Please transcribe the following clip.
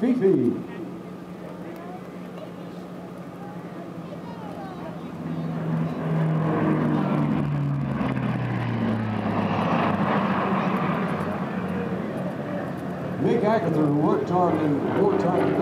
Fifi. Nick Agatha worked on the wartime